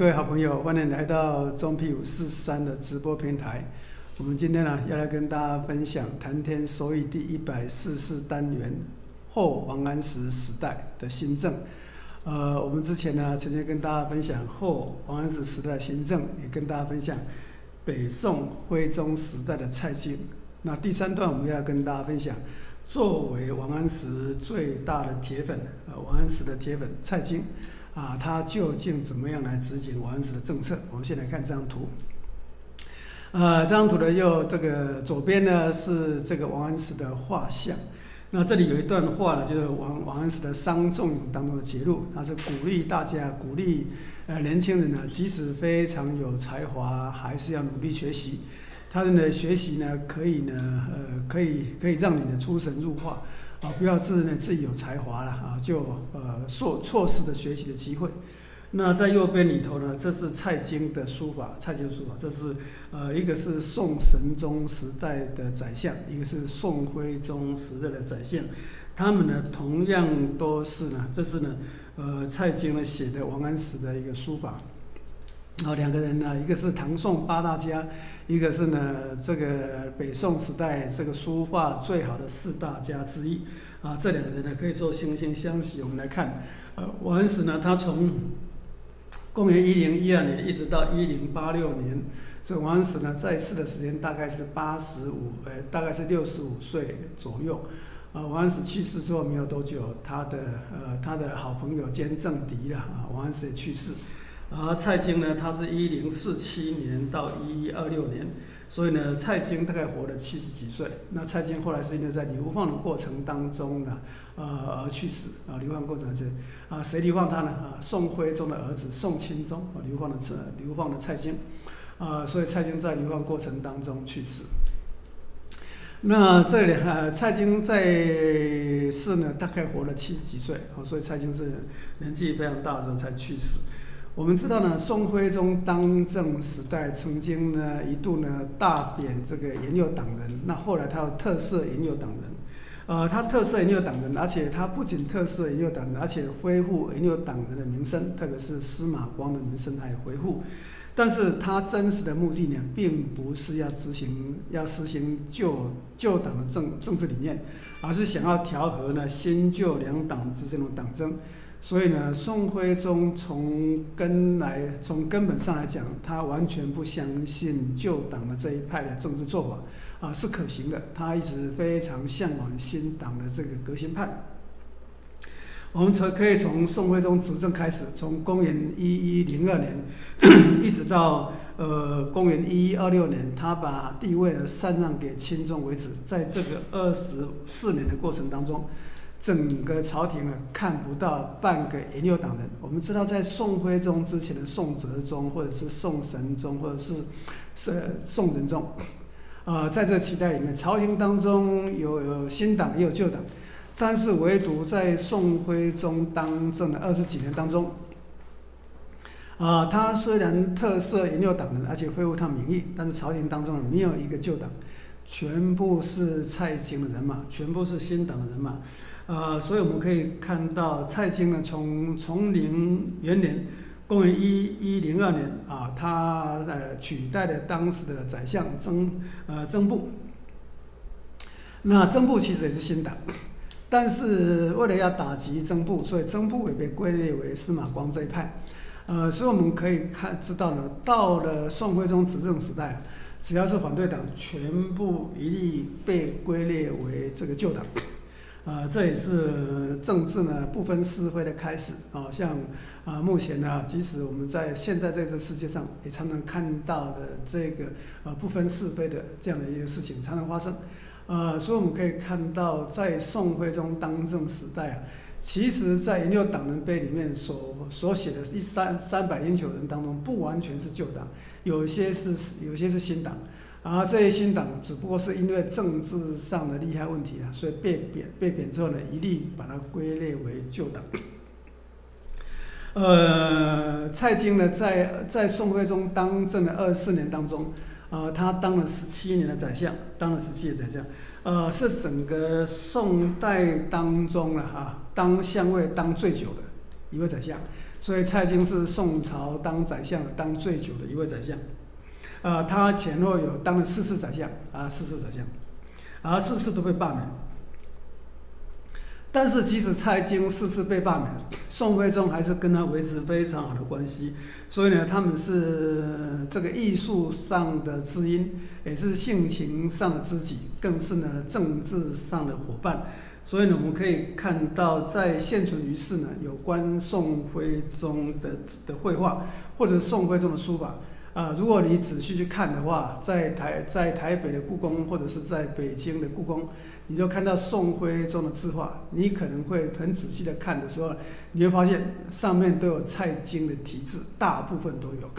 各位好朋友，欢迎来到中 P 五四三的直播平台。我们今天呢，要来跟大家分享《谈天说地》第一百四十单元后王安石时代的新政。呃，我们之前呢，曾经跟大家分享后王安石时代新政，也跟大家分享北宋徽宗时代的蔡京。那第三段，我们要跟大家分享，作为王安石最大的铁粉，呃，王安石的铁粉蔡京，啊，他究竟怎么样来执行王安石的政策？我们先来看这张图。呃，这张图的右这个左边呢是这个王安石的画像。那这里有一段话呢，就是王王安石的伤仲永当中的节录，他是鼓励大家，鼓励呃年轻人呢，即使非常有才华，还是要努力学习。他的呢学习呢，可以呢，呃，可以可以让你的出神入化，啊，不要自认自己有才华了啊，就呃错错失的学习的机会。那在右边里头呢，这是蔡京的书法，蔡京书法，这是呃一个是宋神宗时代的宰相，一个是宋徽宗时代的宰相，他们呢同样都是呢，这是呢呃蔡京呢写的王安石的一个书法。哦，两个人呢，一个是唐宋八大家，一个是呢这个北宋时代这个书画最好的四大家之一。啊，这两个人呢可以说惺惺相惜。我们来看，呃，王安石呢，他从公元一零一二年一直到一零八六年，这王安石呢在世的时间大概是八十五，呃，大概是六十五岁左右。啊，王安石去世之后没有多久，他的呃他的好朋友兼政敌了啊，王安石也去世。而蔡京呢，他是一零四七年到一一二六年，所以呢，蔡京大概活了七十几岁。那蔡京后来是因为在流放的过程当中呢，呃而去世啊。流放过程是啊，谁流放他呢？啊，宋徽宗的儿子宋钦宗啊，流放的蔡流放的蔡京啊，所以蔡京在流放过程当中去世。那这里啊，蔡京在世呢，大概活了七十几岁啊，所以蔡京是年纪非常大的时候才去世。我们知道呢，宋徽宗当政时代曾经呢一度呢大贬这个沿右党人，那后来他又特赦沿右党人，呃，他特赦沿右党人，而且他不仅特赦沿右党人，而且恢复沿右党人的名声，特别是司马光的名声他也恢复。但是他真实的目的呢，并不是要执行要实行旧旧党的政政治理念，而是想要调和呢新旧两党之间的党争。所以呢，宋徽宗从根来从根本上来讲，他完全不相信旧党的这一派的政治做法啊是可行的。他一直非常向往新党的这个革新派。我们从可以从宋徽宗执政开始，从公元一一零二年 一直到呃公元一一二六年，他把地位呢禅让给钦宗为止，在这个二十四年的过程当中。整个朝廷呢看不到半个沿右党人。我们知道，在宋徽宗之前的宋哲宗，或者是宋神宗，或者是是宋仁宗，啊，在这期代里面，朝廷当中有有新党也有旧党，但是唯独在宋徽宗当政的二十几年当中，啊，他虽然特赦沿右党人，而且恢复他名义，但是朝廷当中没有一个旧党，全部是蔡京的人马，全部是新党的人马。呃，所以我们可以看到，蔡京呢，从崇宁元年，公元一一零二年啊，他呃取代了当时的宰相曾呃曾布。那曾布其实也是新党，但是为了要打击曾布，所以曾布也被归类为司马光这一派。呃，所以我们可以看知道呢，到了宋徽宗执政时代，只要是反对党，全部一律被归类为这个旧党。啊，这也是政治呢不分是非的开始啊！像啊，目前呢，即使我们在现在在这世界上，也常常看到的这个呃不分是非的这样的一个事情常常发生。呃，所以我们可以看到，在宋徽宗当政时代啊，其实在《研究党人碑》里面所所写的一三三百零九人当中，不完全是旧党，有一些是有些是新党。然后这些新党只不过是因为政治上的利害问题啊，所以被贬被贬之后呢，一律把它归类为旧党。呃，蔡京呢，在在宋徽宗当政的二十四年当中，呃，他当了十七年的宰相，当了十七年宰相，呃，是整个宋代当中了哈，当相位当最久的一位宰相。所以蔡京是宋朝当宰相当最久的一位宰相，啊，他前后有当了四次宰相，啊，四次宰相，而四次都被罢免。但是即使蔡京四次被罢免，宋徽宗还是跟他维持非常好的关系。所以呢，他们是这个艺术上的知音，也是性情上的知己，更是呢政治上的伙伴。所以呢，我们可以看到，在现存于世呢，有关宋徽宗的的绘画，或者宋徽宗的书法，啊，如果你仔细去看的话，在台在台北的故宫，或者是在北京的故宫，你就看到宋徽宗的字画，你可能会很仔细的看的时候，你会发现上面都有蔡京的题字，大部分都有。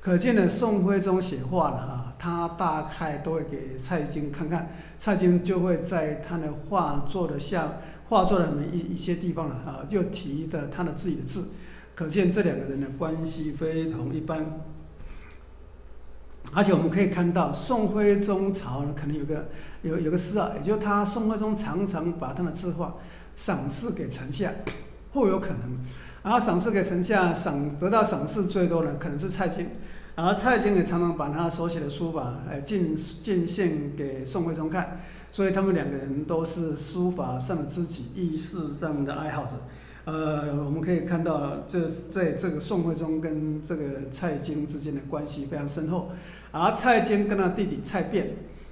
可见呢，宋徽宗写画了啊，他大概都会给蔡京看看，蔡京就会在他的画作的下画作的每一一些地方了啊，就提的他的自己的字，可见这两个人的关系非同一般。而且我们可以看到，宋徽宗朝呢，可能有个有有个事啊，也就是他宋徽宗常常把他的字画赏赐给臣下，或有可能。然后赏赐给臣下，赏得到赏赐最多的可能是蔡京，然后蔡京也常常把他所写的书法，来进进献给宋徽宗看，所以他们两个人都是书法上的知己，艺术上的爱好者。呃，我们可以看到，这在这个宋徽宗跟这个蔡京之间的关系非常深厚，而蔡京跟他弟弟蔡卞，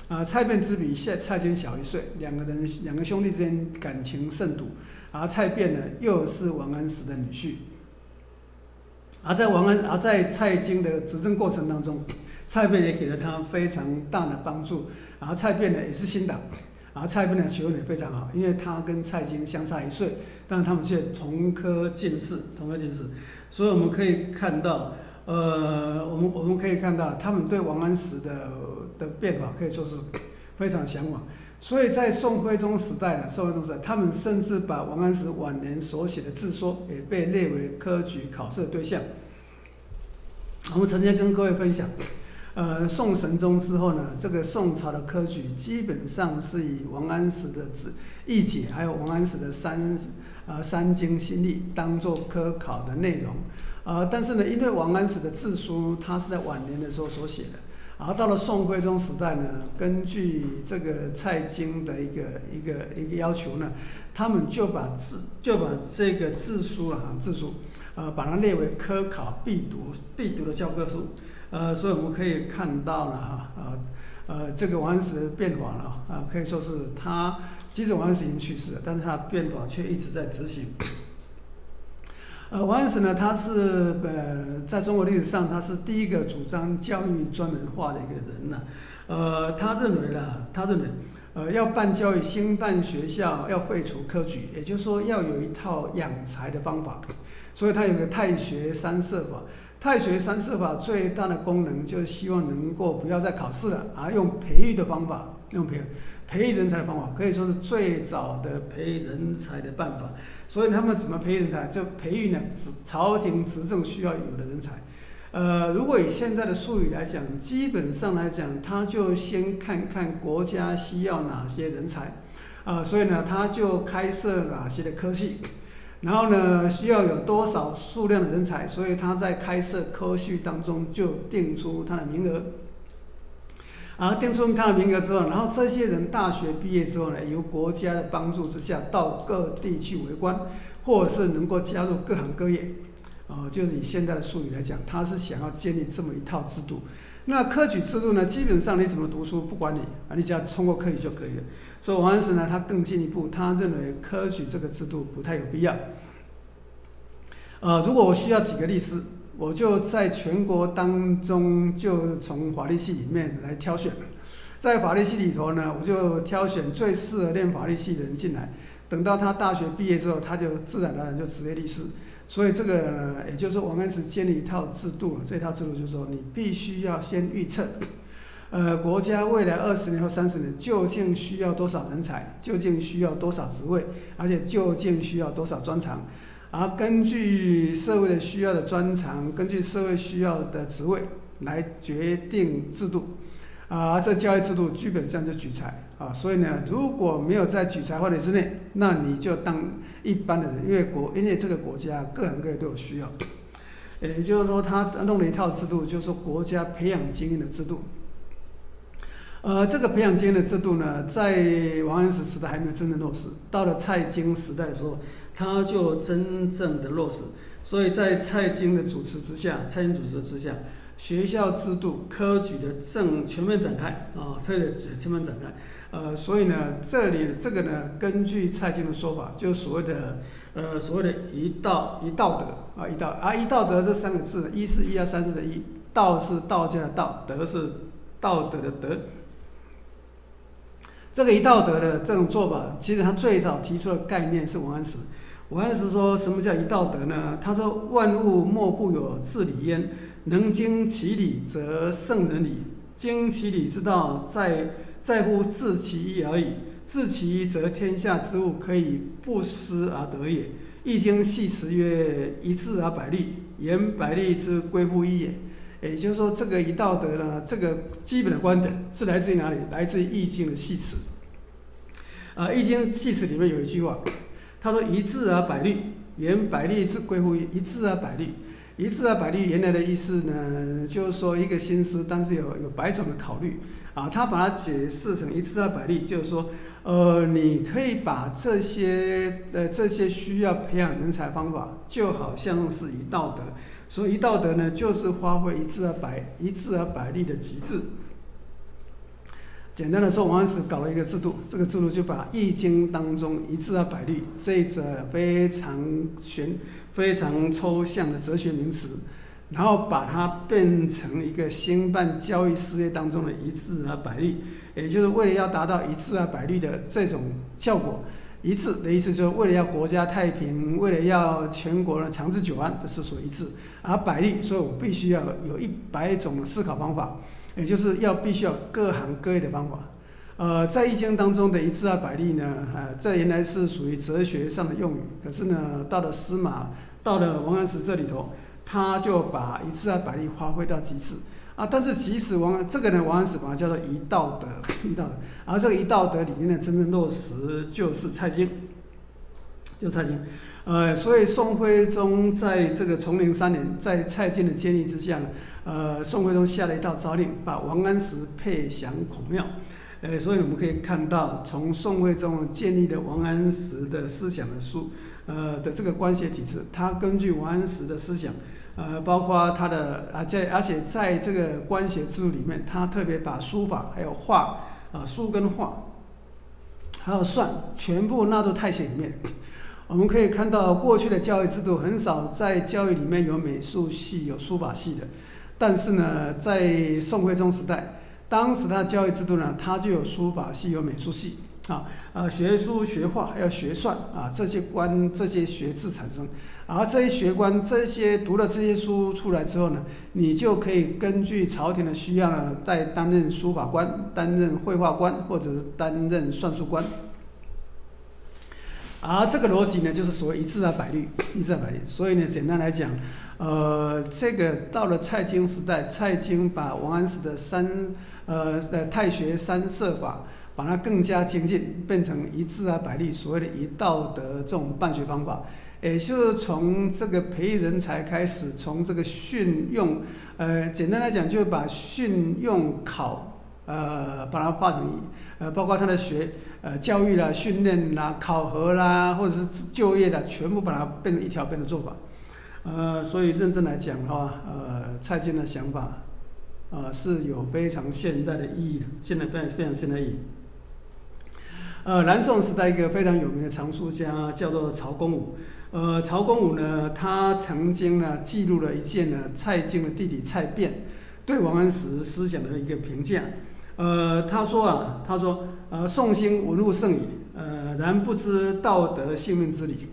啊蔡卞只比蔡蔡京小一岁，两个人两个兄弟之间感情甚笃。而蔡卞呢，又是王安石的女婿。而在王安，而在蔡京的执政过程当中，蔡卞也给了他非常大的帮助。而蔡卞呢，也是新党。然后蔡卞的学问也非常好，因为他跟蔡京相差一岁，但他们却同科进士，同科进士。所以我们可以看到，呃，我们我们可以看到，他们对王安石的的变法可以说是非常向往。所以在宋徽宗时代呢，宋徽宗时代，他们甚至把王安石晚年所写的自说也被列为科举考试的对象。我们曾经跟各位分享，呃，宋神宗之后呢，这个宋朝的科举基本上是以王安石的字义解，还有王安石的三呃三经新历当做科考的内容。呃，但是呢，因为王安石的字书，他是在晚年的时候所写的。而到了宋徽宗时代呢，根据这个蔡京的一个一个一个要求呢，他们就把字就把这个字书啊字书，呃，把它列为科考必读必读的教科书，呃，所以我们可以看到了哈，呃呃，这个王安石变法了啊，可以说是他，即使王安石已经去世了，但是他变法却一直在执行。呃，王安石呢，他是呃，在中国历史上，他是第一个主张教育专门化的一个人呢。呃，他认为呢，他认为，呃，要办教育，兴办学校，要废除科举，也就是说，要有一套养才的方法。所以他有个太学三设法。太学三设法最大的功能，就是希望能够不要再考试了，啊用培育的方法，用培培育人才的方法，可以说是最早的培育人才的办法。所以他们怎么培育人才？就培育呢，朝廷执政需要有的人才。呃，如果以现在的术语来讲，基本上来讲，他就先看看国家需要哪些人才，啊，所以呢，他就开设哪些的科系，然后呢，需要有多少数量的人才，所以他在开设科序当中就定出他的名额。而定出他的名额之后，然后这些人大学毕业之后呢，由国家的帮助之下，到各地去为官，或者是能够加入各行各业，啊，就是以现在的术语来讲，他是想要建立这么一套制度。那科举制度呢，基本上你怎么读书不管你，啊，你只要通过科举就可以了。所以王安石呢，他更进一步，他认为科举这个制度不太有必要。呃，如果我需要几个律师。我就在全国当中，就从法律系里面来挑选，在法律系里头呢，我就挑选最适合练法律系的人进来。等到他大学毕业之后，他就自然而然就职业律师。所以这个，也就是我们是建立一套制度，这套制度就是说，你必须要先预测，呃，国家未来二十年或三十年究竟需要多少人才，究竟需要多少职位，而且究竟需要多少专长。而根据社会的需要的专长，根据社会需要的职位来决定制度，啊，这教育制度基本上就举才啊，所以呢，如果没有在举才范围之内，那你就当一般的人，因为国因为这个国家各行各业都有需要，也就是说，他弄了一套制度，就是国家培养精英的制度。呃，这个培养精英的制度呢，在王安石时代还没有真正落实，到了蔡京时代的时候，他就真正的落实。所以在蔡京的主持之下，蔡京主持之下。学校制度、科举的正全面展开啊，这个全面展开。呃，所以呢，这里这个呢，根据蔡京的说法，就是所谓的呃所谓的一道一道德啊，一道啊一道德这三个字，一是一二三四的一，道是道家的道，德是道德的德。这个一道德的这种做法，其实他最早提出的概念是王安石。王安石说什么叫一道德呢？他说万物莫不有自理焉。能经其理，则圣人理；经其理之道，在在乎治其一而已。治其一，则天下之物可以不思而得也。《易经》系辞曰：“一字而百利，言百利之归乎一也。”也就是说，这个一道德呢，这个基本的观点是来自于哪里？来自于《易经》的系辞。啊，《易经》系辞里面有一句话，他说：“一字而百利，言百利之归乎一。”一治而百利。一次而，百虑原来的意思呢，就是说一个心思，但是有有百种的考虑啊。他把它解释成一次而，百虑，就是说，呃，你可以把这些呃这些需要培养人才方法，就好像是一道德。所以一道德呢，就是发挥一次而百一次而百虑的极致。简单的说，王安石搞了一个制度，这个制度就把《易经》当中一字啊百虑这一则非常玄。非常抽象的哲学名词，然后把它变成一个兴办教育事业当中的一字啊百虑，也就是为了要达到一字啊百虑的这种效果。一致的意思就是为了要国家太平，为了要全国呢长治久安，这是说一致。而百虑，所以我必须要有一百种思考方法，也就是要必须要各行各业的方法。呃，在易经当中的一致啊百利呢，呃，这原来是属于哲学上的用语。可是呢，到了司马，到了王安石这里头，他就把一致啊百利发挥到极致啊。但是即使王这个呢，王安石把它叫做一道德，一道德。而这个一道德理念的真正落实，就是蔡京，就蔡京。呃，所以宋徽宗在这个崇宁三年，在蔡京的建议之下呢，呃，宋徽宗下了一道诏令，把王安石配享孔庙。呃，所以我们可以看到，从宋徽宗建立的王安石的思想的书，呃的这个官学体制，他根据王安石的思想，呃，包括他的啊在，而且在这个官学制度里面，他特别把书法还有画啊书跟画，还有算全部纳入太学里面。我们可以看到，过去的教育制度很少在教育里面有美术系、有书法系的，但是呢，在宋徽宗时代。当时他的教育制度呢，他就有书法系，有美术系，啊，呃，学书学画还要学算，啊，这些官这些学制产生，而这些学官这些读了这些书出来之后呢，你就可以根据朝廷的需要呢，再担任书法官，担任绘画官，或者是担任算术官。而这个逻辑呢，就是所谓一致啊百虑，一致啊百虑。所以呢，简单来讲，呃，这个到了蔡京时代，蔡京把王安石的三。呃，的太学三摄法，把它更加精进，变成一致啊百利，所谓的一道德这种办学方法，也就是从这个培育人才开始，从这个训用，呃，简单来讲，就是把训用考，呃，把它化成，呃，包括他的学，呃，教育啦、训练啦、考核啦，或者是就业的，全部把它变成一条边的做法，呃，所以认真来讲的话，呃，蔡京的想法。啊，是有非常现代的意义的，现在非常非常现代意义。呃，南宋时代一个非常有名的藏书家叫做曹公武。呃，曹公武呢，他曾经呢记录了一件呢蔡京的弟弟蔡卞对王安石思想的一个评价。呃，他说啊，他说，呃，宋兴文物甚矣，呃，然不知道德性命之理。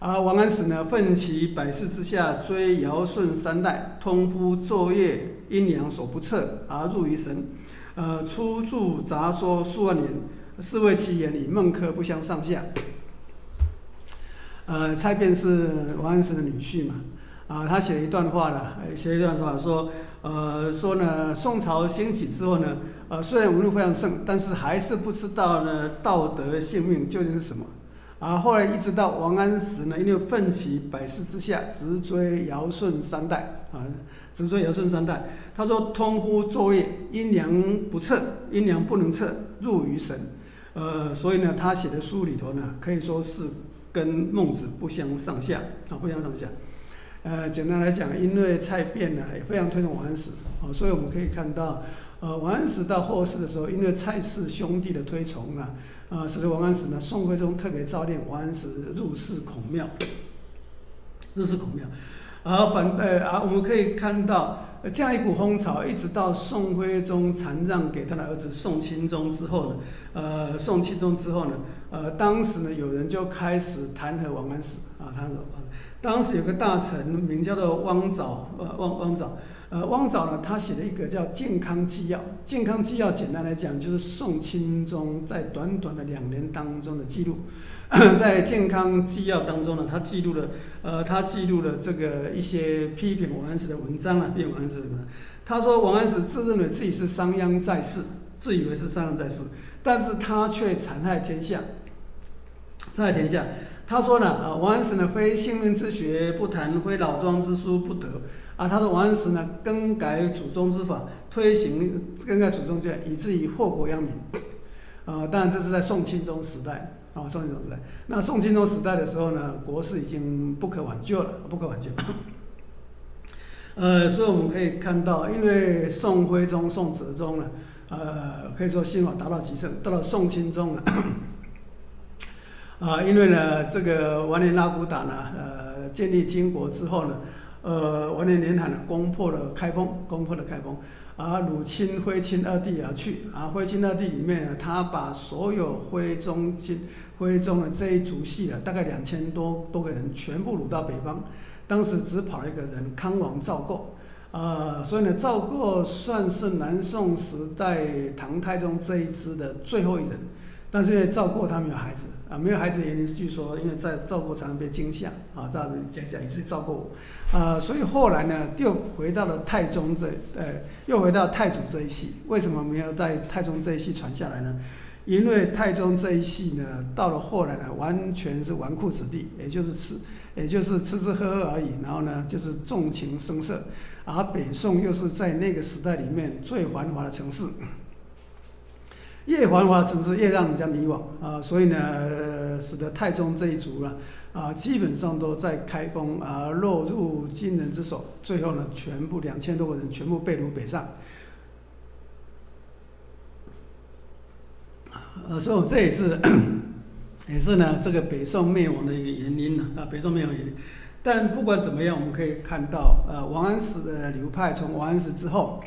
而王安石呢，奋起百世之下，追尧舜三代，通夫昼夜阴阳所不测，而入于神。呃，出著杂说数万年，是谓其言与孟轲不相上下。呃，蔡卞是王安石的女婿嘛？啊，他写了一段话呢，写一段话说：呃，说呢，宋朝兴起之后呢，呃，虽然文武非常盛，但是还是不知道呢道德性命究竟是什么。啊，后来一直到王安石呢，因为奋起百世之下，直追尧舜三代啊，直追尧舜三代。他说：“通乎作业，阴阳不测，阴阳不能测，入于神。”呃，所以呢，他写的书里头呢，可以说是跟孟子不相上下啊，不相上下。呃，简单来讲，因为蔡卞呢也非常推崇王安石啊，所以我们可以看到，呃，王安石到后世的时候，因为蔡氏兄弟的推崇啊。呃，使得王安石呢，宋徽宗特别召令王安石入室孔庙，入室孔庙，而反呃，而我们可以看到这样一股风潮，一直到宋徽宗禅让给他的儿子宋钦宗之后呢，呃，宋钦宗之后呢，呃，当时呢，有人就开始弹劾王安石啊，他说，当时有个大臣名叫做汪藻，呃，汪汪藻。呃，汪藻呢，他写了一个叫《健康纪要》。《健康纪要》简单来讲，就是宋钦宗在短短的两年当中的记录。在《健康纪要》当中呢，他记录了，呃，他记录了这个一些批评王安石的文章啊，批评王安石的文章。他说，王安石自认为自己是商鞅在世，自以为是商鞅在世，但是他却残害天下，残害天下。他说呢，啊，王安石呢，非性命之学不谈，非老庄之书不得。啊，他说王安石呢，更改祖宗之法，推行更改祖宗之法，以至于祸国殃民。啊，当然这是在宋钦宗时代啊，宋钦宗时代。那宋钦宗时代的时候呢，国事已经不可挽救了，不可挽救。呃，所以我们可以看到，因为宋徽宗、宋哲宗呢，呃，可以说新法达到极盛，到了宋钦宗呢，啊，因为呢，这个完颜拉骨打呢，呃，建立金国之后呢。呃，完颜连海呢，攻破了开封，攻破了开封，而鲁钦、徽钦二帝而去，啊，徽钦二帝里面呢，他把所有徽宗、钦、徽宗的这一族系的大概两千多多个人全部掳到北方，当时只跑了一个人，康王赵构，呃，所以呢，赵构算是南宋时代唐太宗这一支的最后一人。但是赵构他没有孩子啊，没有孩子的原因是据说，因为在赵构常常被惊吓啊，这样惊吓，以至于赵构啊，所以后来呢，又回到了太宗这，呃，又回到太祖这一系。为什么没有在太宗这一系传下来呢？因为太宗这一系呢，到了后来呢，完全是纨绔子弟，也就是吃，也就是吃吃喝喝而已。然后呢，就是纵情声色，而北宋又是在那个时代里面最繁华的城市。越繁华城市越让人家迷惘啊，所以呢，使得太宗这一族呢，啊，基本上都在开封啊落入金人之手，最后呢，全部两千多个人全部被掳北上，啊，所以这也是也是呢这个北宋灭亡的一个原因呢啊，北宋灭亡原因。但不管怎么样，我们可以看到，呃，王安石的流派从王安石之后。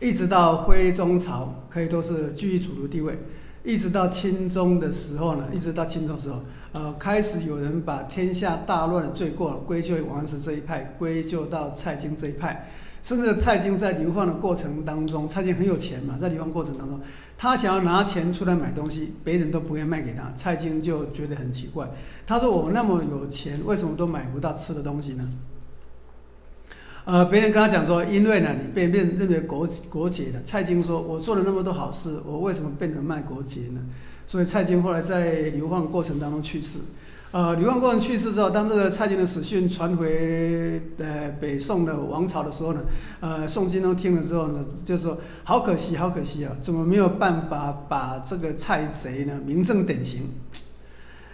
一直到徽宗朝，可以都是居于主流地位。一直到钦宗的时候呢，一直到钦宗时候，呃，开始有人把天下大乱的罪过归咎于王安石这一派，归咎到蔡京这一派。甚至蔡京在流放的过程当中，蔡京很有钱嘛，在流放过程当中，他想要拿钱出来买东西，别人都不愿卖给他。蔡京就觉得很奇怪，他说：“我那么有钱，为什么都买不到吃的东西呢？”呃，别人跟他讲说，因为呢，你被认认为国国劫了。蔡京说，我做了那么多好事，我为什么变成卖国劫呢？所以蔡京后来在流放过程当中去世。呃，流放过程去世之后，当这个蔡京的死讯传回呃北宋的王朝的时候呢，呃，宋钦宗听了之后呢，就说好可惜，好可惜啊，怎么没有办法把这个蔡贼呢明正典刑？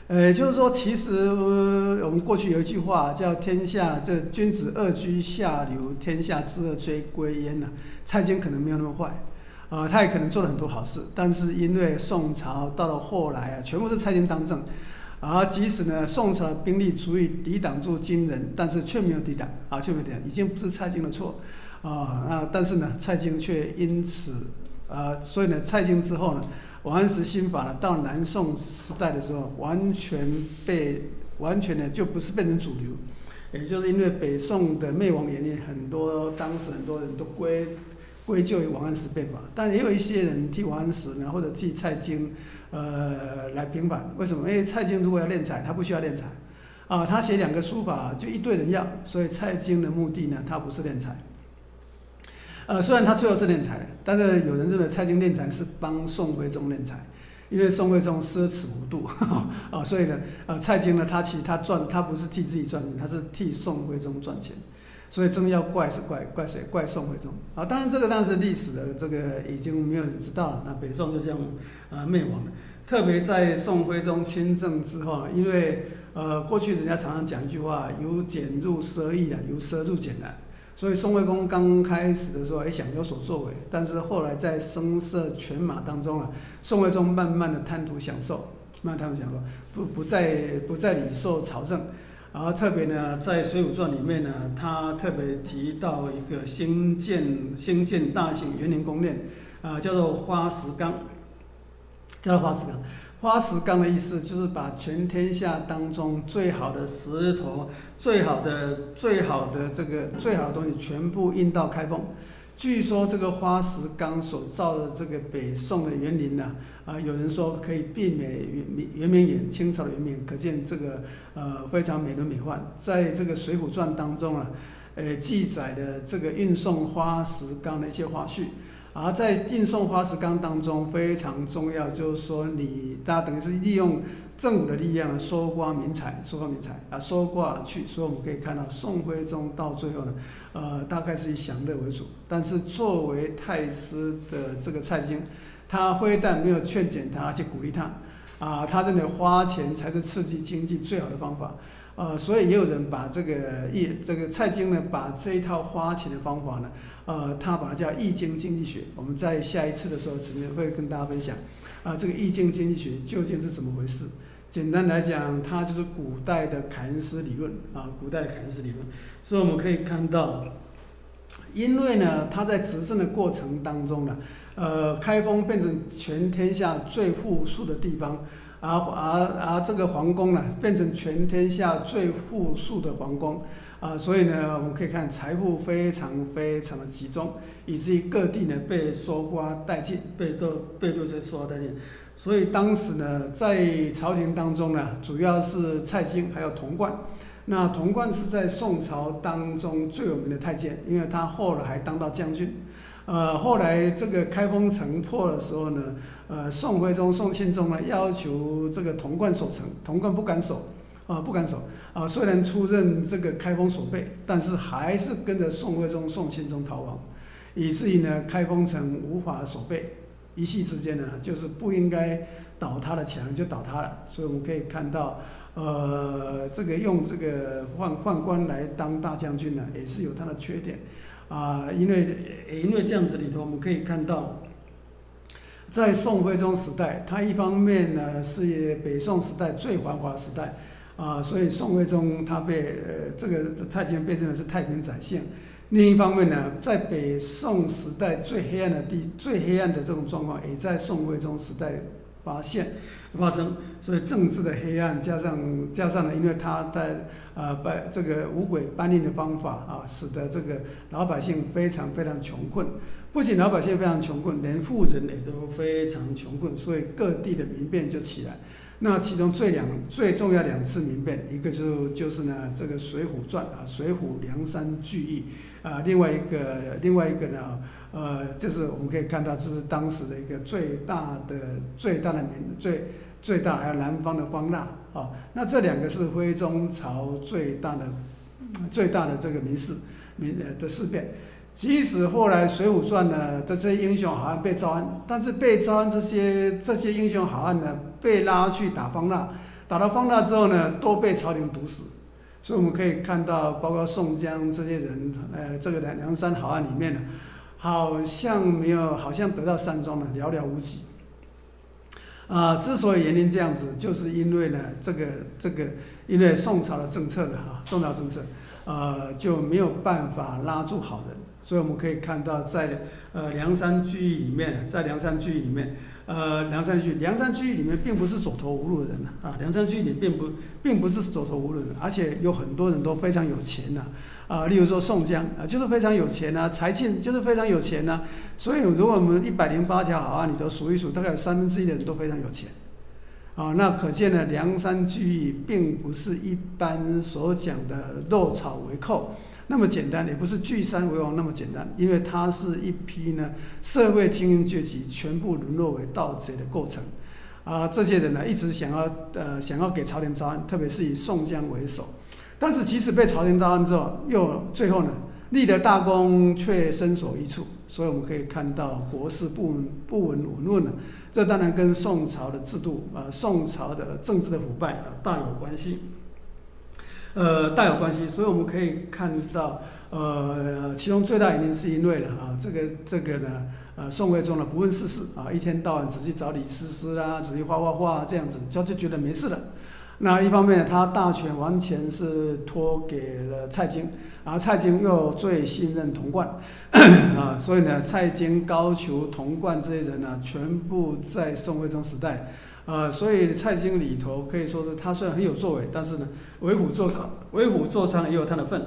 呃，就是说，其实我们过去有一句话叫“天下这君子恶居下流，天下之恶追归焉”呐。蔡京可能没有那么坏，啊，他也可能做了很多好事，但是因为宋朝到了后来啊，全部是蔡京当政，而即使呢，宋朝的兵力足以抵挡住金人，但是却没有抵挡，啊，却没有抵挡，已经不是蔡京的错，啊，那但是呢，蔡京却因此，啊，所以呢，蔡京之后呢。王安石新法呢，到南宋时代的时候，完全被完全的就不是变成主流，也就是因为北宋的灭亡原因，很多当时很多人都归归咎于王安石变法，但也有一些人替王安石呢，或者替蔡京，呃，来平反。为什么？因为蔡京如果要敛财，他不需要敛财，啊，他写两个书法就一堆人要，所以蔡京的目的呢，他不是敛财。呃，虽然他最后是敛财，但是有人认为蔡京敛财是帮宋徽宗敛财，因为宋徽宗奢侈无度 啊，所以呢，呃，蔡京呢，他其实他赚，他不是替自己赚钱，他是替宋徽宗赚钱。所以真的要怪是怪怪谁？怪宋徽宗啊！当然这个当然是历史的这个已经没有人知道了。那北宋就这样呃灭亡了。特别在宋徽宗亲政之后，因为呃过去人家常常讲一句话：由俭入奢易啊，由奢入俭难。所以宋徽宗刚开始的时候也想有所作为，但是后来在声色犬马当中啊，宋徽宗慢慢的贪图享受，慢慢贪图享受，不不再不再理受朝政。然后特别呢，在《水浒传》里面呢，他特别提到一个兴建兴建大型园林宫殿，啊，叫做花石纲，叫做花石纲。花石纲的意思就是把全天下当中最好的石头、最好的、最好的这个最好的东西全部运到开封。据说这个花石纲所造的这个北宋的园林呢，啊，有人说可以媲美圆圆明园，清朝的圆明，可见这个呃非常美轮美奂。在这个《水浒传》当中啊，呃记载的这个运送花石纲的一些花絮。而在运送花石纲当中非常重要，就是说你大家等于是利用政府的力量搜刮民财，搜刮民财啊，搜刮而去。所以我们可以看到宋徽宗到最后呢，呃，大概是以享乐为主。但是作为太师的这个蔡京，他非但没有劝谏他，而且鼓励他，啊，他认为花钱才是刺激经济最好的方法。呃，所以也有人把这个易这个蔡京呢，把这一套花钱的方法呢，呃，他把它叫易经经济学。我们在下一次的时候，肯定会跟大家分享，啊，这个易经经济学究竟是怎么回事？简单来讲，它就是古代的凯恩斯理论啊，古代的凯恩斯理论。所以我们可以看到，因为呢，他在执政的过程当中呢，呃，开封变成全天下最富庶的地方。而而而这个皇宫呢，变成全天下最富庶的皇宫啊，所以呢，我们可以看财富非常非常的集中，以至于各地呢被搜刮殆尽，被都被都是搜刮殆尽。所以当时呢，在朝廷当中呢，主要是蔡京还有童贯。那童贯是在宋朝当中最有名的太监，因为他后来还当到将军。呃，后来这个开封城破的时候呢，呃，宋徽宗、宋钦宗呢要求这个童贯守城，童贯不敢守，啊，不敢守，啊，虽然出任这个开封守备，但是还是跟着宋徽宗、宋钦宗逃亡，以至于呢，开封城无法守备，一夕之间呢，就是不应该倒塌的墙就倒塌了，所以我们可以看到，呃，这个用这个宦宦官来当大将军呢，也是有他的缺点。啊，因为因为这样子里头，我们可以看到，在宋徽宗时代，他一方面呢是北宋时代最繁华时代，啊，所以宋徽宗他被呃这个蔡京被认为是太平宰相；另一方面呢，在北宋时代最黑暗的地最黑暗的这种状况，也在宋徽宗时代。发现发生，所以政治的黑暗加上加上呢，因为他在呃把这个五鬼搬运的方法啊，使得这个老百姓非常非常穷困。不仅老百姓非常穷困，连富人也都非常穷困，所以各地的民变就起来。那其中最两最重要两次民变，一个就就是呢这个《水浒传》啊，《水浒梁山聚义》啊，另外一个另外一个呢。呃，就是我们可以看到，这是当时的一个最大的、最大的民、最最大，还有南方的方腊啊。那这两个是徽宗朝最大的、最大的这个民事民呃的事变。即使后来《水浒传》呢这些英雄好汉被招安，但是被招安这些这些英雄好汉呢，被拉去打方腊，打到方腊之后呢，都被朝廷毒死。所以我们可以看到，包括宋江这些人，呃，这个梁梁山好汉里面呢。好像没有，好像得到山庄了寥寥无几。啊，之所以原因这样子，就是因为呢，这个这个，因为宋朝的政策呢，哈，宋朝政策，呃，就没有办法拉住好人。所以我们可以看到，在呃梁山聚义里面，在梁山聚义里面，呃梁山聚梁山聚义里面，并不是走投无路的人啊，梁山聚义里并不并不是走投无路的，而且有很多人都非常有钱呐。啊，例如说宋江啊，就是非常有钱呐；柴进就是非常有钱呐。所以，如果我们一百零八条好汉里头数一数，大概有三分之一的人都非常有钱。啊，那可见呢，梁山聚义并不是一般所讲的落草为寇，那么简单，也不是聚山为王那么简单，因为它是一批呢社会精英阶级全部沦落为盗贼的构成。啊，这些人呢一直想要呃想要给朝廷招安，特别是以宋江为首，但是即使被朝廷招安之后，又最后呢立了大功却身首异处。所以我们可以看到国事不稳不稳稳论了，这当然跟宋朝的制度啊宋朝的政治的腐败啊大有关系。呃，大有关系，所以我们可以看到，呃，其中最大原因是因为了啊，这个这个呢，呃，宋徽宗呢不问世事啊，一天到晚只去找李师师啦，只去画画画这样子，就就觉得没事了。那一方面呢，他大权完全是托给了蔡京，而蔡京又最信任童贯 啊，所以呢，蔡京、高俅、童贯这些人呢，全部在宋徽宗时代。啊，所以蔡京里头可以说是他虽然很有作为，但是呢，为虎作伥，为虎作伥也有他的份，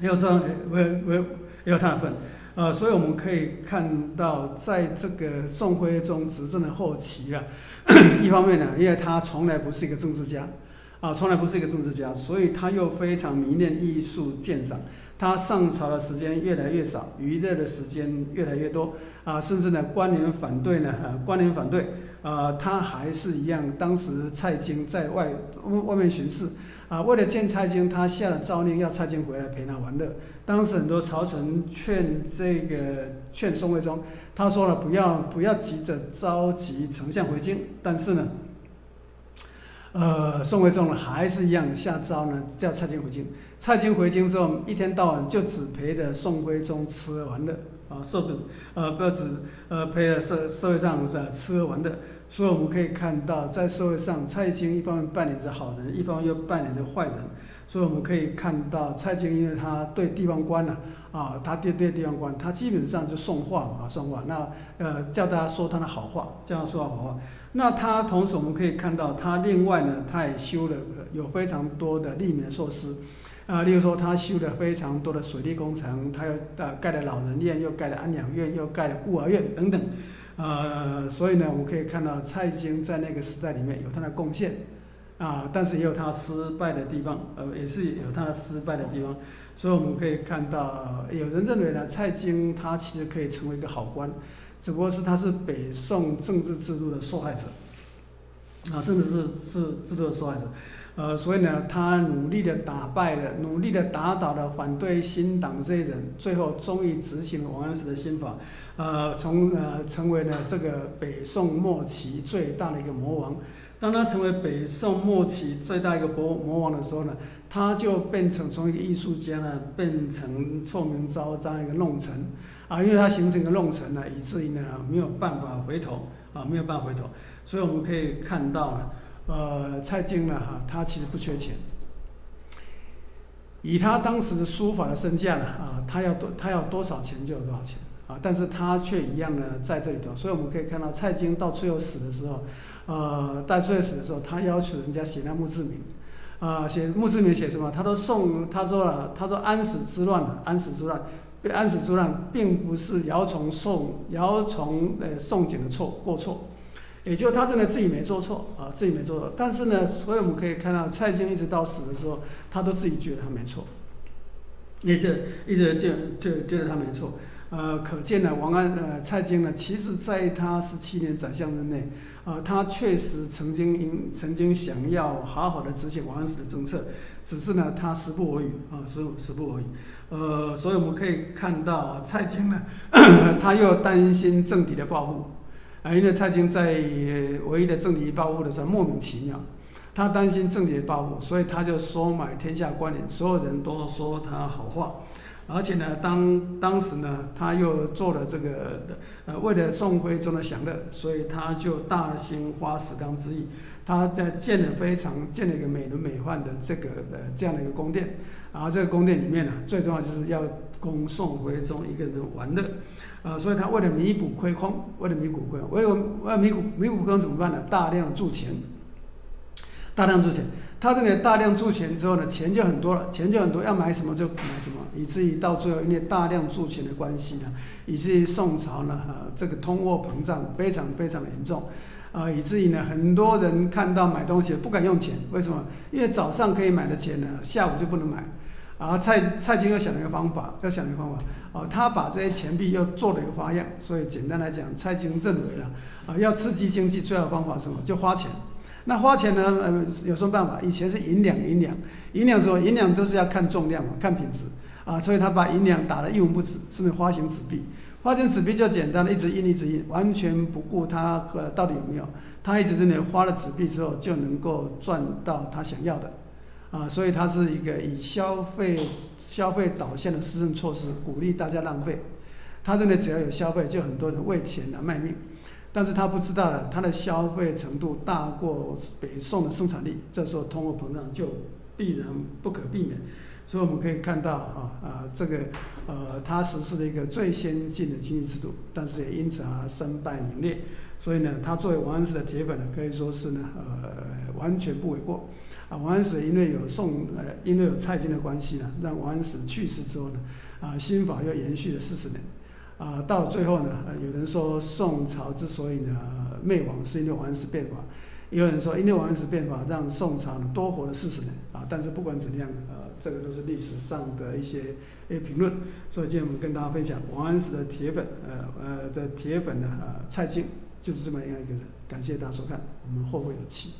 也有这样为为也有他的份。啊，所以我们可以看到，在这个宋徽宗执政的后期啊，一方面呢，因为他从来不是一个政治家，啊，从来不是一个政治家，所以他又非常迷恋艺术鉴赏。他上朝的时间越来越少，娱乐的时间越来越多啊，甚至呢，官员反对呢，啊，官员反对，啊，他还是一样。当时蔡京在外外面巡视，啊，为了见蔡京，他下了诏令，要蔡京回来陪他玩乐。当时很多朝臣劝这个劝宋徽宗，他说了，不要不要急着召集丞相回京，但是呢。呃，宋徽宗呢还是一样下诏呢，叫蔡京回京。蔡京回京之后，一天到晚就只陪着宋徽宗吃玩乐啊，受不呃不要只呃陪着社社会上是吃喝玩乐。所以我们可以看到，在社会上，蔡京一方面扮演着好人，一方面又扮演着坏人。所以我们可以看到，蔡京因为他对地方官呢，啊，他对对地方官，他基本上就送话嘛，送话。那呃，叫大家说他的好话，叫他说好话。那他同时我们可以看到，他另外呢，他也修了有非常多的利民的措施，啊，例如说他修了非常多的水利工程，他又呃盖了老人院，又盖了安养院，又盖了孤儿院等等，呃，所以呢，我们可以看到蔡京在那个时代里面有他的贡献。啊，但是也有他失败的地方，呃，也是有他的失败的地方，所以我们可以看到，有人认为呢，蔡京他其实可以成为一个好官，只不过是他是北宋政治制度的受害者，啊，政治是是制度的受害者，呃，所以呢，他努力的打败了，努力的打倒了反对新党这些人，最后终于执行了王安石的新法，呃，从呃成为了这个北宋末期最大的一个魔王。当他成为北宋末期最大一个魔魔王的时候呢，他就变成从一个艺术家呢，变成臭名昭彰一个弄臣啊，因为他形成一个弄臣呢，以至于呢没有办法回头啊，没有办法回头，所以我们可以看到呢，呃，蔡京呢哈，他其实不缺钱，以他当时的书法的身价呢啊，他要多他要多少钱就有多少钱啊，但是他却一样的在这里头，所以我们可以看到蔡京到最后死的时候。呃，在最始的时候，他要求人家写那墓志铭，啊，写墓志铭写什么？他都送，他说了，他说安史之乱，安史之乱，安史之乱并不是姚崇宋姚崇呃宋璟的错过错，也就他认为自己没做错啊，自己没做错。但是呢，所以我们可以看到蔡京一直到死的时候，他都自己觉得他没错，一直一直就就觉得他没错。呃，可见呢，王安呃蔡京呢，其实在他十七年宰相任内。啊，他确实曾经因曾经想要好好的执行王安石的政策，只是呢，他时不我与啊，时时不我与。呃，所以我们可以看到蔡京呢，他又担心政敌的报复，啊，因为蔡京在唯一的政敌报复的时候莫名其妙，他担心政敌报复，所以他就收买天下官员，所有人都说他好话。而且呢，当当时呢，他又做了这个，呃，为了宋徽宗的享乐，所以他就大兴花石纲之意，他在建了非常建了一个美轮美奂的这个呃这样的一个宫殿，然后这个宫殿里面呢，最重要就是要供宋徽宗一个人玩乐，呃，所以他为了弥补亏空，为了弥补亏空，为了为了弥补弥补亏空怎么办呢？大量铸钱，大量铸钱。他这里大量铸钱之后呢，钱就很多了，钱就很多，要买什么就买什么，以至于到最后因为大量铸钱的关系呢，以至于宋朝呢，这个通货膨胀非常非常的严重，啊，以至于呢，很多人看到买东西不敢用钱，为什么？因为早上可以买的钱呢，下午就不能买，啊，蔡蔡京又想了一个方法，又想了一个方法，啊，他把这些钱币又做了一个花样。所以简单来讲，蔡京认为了，啊，要刺激经济最好的方法是什么？就花钱。那花钱呢？呃，有什么办法？以前是银两，银两，银两什么？银两都是要看重量嘛，看品质啊。所以他把银两打得一文不值，甚至花型纸币。花型纸币就简单的，一直印，一直印，完全不顾它呃到底有没有。他一直认为花了纸币之后就能够赚到他想要的。啊，所以它是一个以消费消费导向的施政措施，鼓励大家浪费。他认为只要有消费，就很多人为钱而卖命。但是他不知道的，他的消费程度大过北宋的生产力，这时候通货膨胀就必然不可避免。所以我们可以看到啊啊，这个呃，他实施了一个最先进的经济制度，但是也因此而身败名裂。所以呢，他作为王安石的铁粉呢，可以说是呢，呃，完全不为过。啊，王安石因为有宋，呃，因为有蔡京的关系呢，让王安石去世之后呢，啊，新法又延续了四十年。啊，到最后呢，有人说宋朝之所以呢灭亡，是因为王安石变法；，也有人说因为王安石变法，让宋朝呢多活了四十年。啊，但是不管怎样，呃，这个都是历史上的一些一些评论。所以今天我们跟大家分享王安石的铁粉，呃呃的铁粉呢，呃，蔡京。就是这么样一个人，感谢大家收看，我们后会有期。